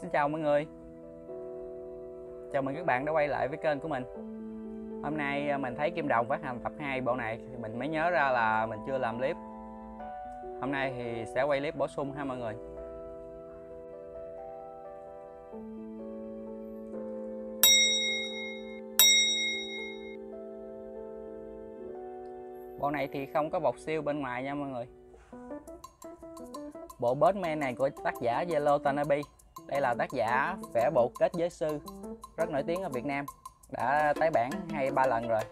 xin chào mọi người. Chào mừng các bạn đã quay lại với kênh của mình. Hôm nay à, mình thấy Kim Đồng phát hành tập 2 bộ này thì Mình mới nhớ ra là mình chưa làm clip. Hôm nay thì sẽ quay clip bổ sung ha mọi người. Bộ này thì không có bọc siêu bên ngoài nha mọi người. Bộ bớt men này của tác giả Zelo Tanabe. Đây là tác giả vẽ bộ kết giới sư, Rất nổi tiếng ở Việt Nam, Đã tái bản hay ba lần rồi.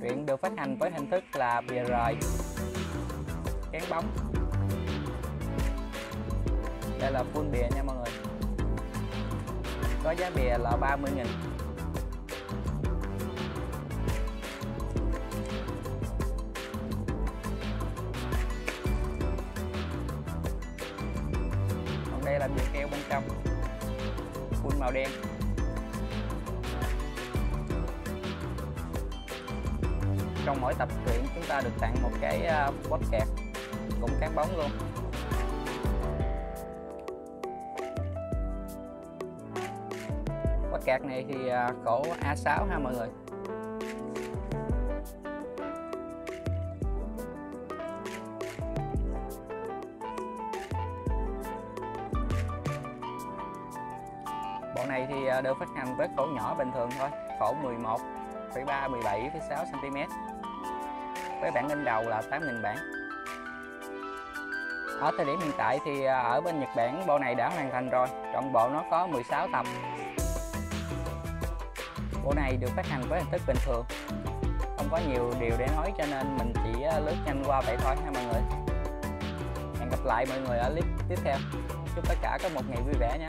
Truyện được phát hành với hình thức là bìa rời Cán bóng. Đây là full bìa nha mọi người. Có giá bìa là 30 nghìn. Là bìa keo bên trong full màu đen. Trong mỗi tập truyện chúng ta được tặng một cái à, bóp kẹt cũng cán bóng luôn. Bóp kẹt này thì cổ khổ A6 ha mọi người? Bộ này thì à, được phát hành với khổ nhỏ bình thường thôi, khổ 11,3 17,6 cm. Với bản in đầu là 8.000 bản. Ở thời điểm hiện tại thì à, ở bên Nhật Bản bộ này đã hoàn thành rồi, trọn bộ nó có 16 tập. Bộ này được phát hành với hình thức bình thường. Không có nhiều điều để nói cho nên mình chỉ à, lướt nhanh qua vậy thôi ha mọi người. Hẹn gặp lại mọi người ở clip tiếp theo. Chúc tất cả có một ngày vui vẻ nha.